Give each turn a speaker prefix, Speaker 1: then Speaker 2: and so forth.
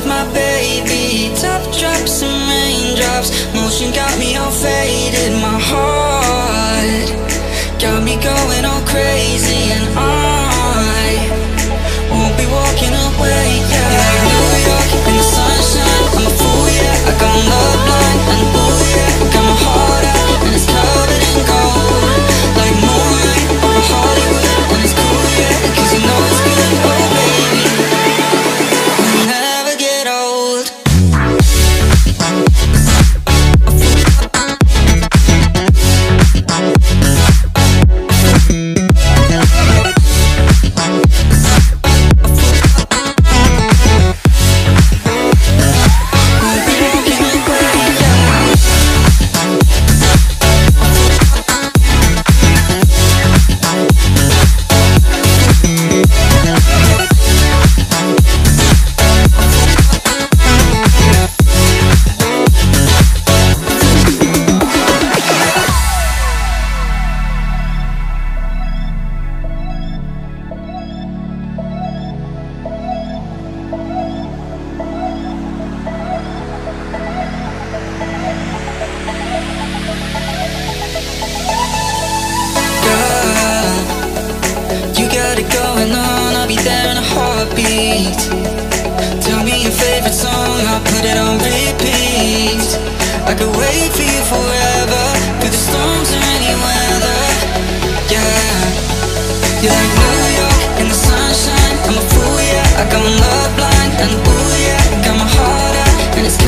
Speaker 1: with my baby beat. Tell me your favorite song, I'll put it on repeat. I could wait for you forever Through the storms or any weather. Yeah. You're like New York in the sunshine. I'm a fool, yeah. I got my love blind And ooh, yeah. Got my heart out And it's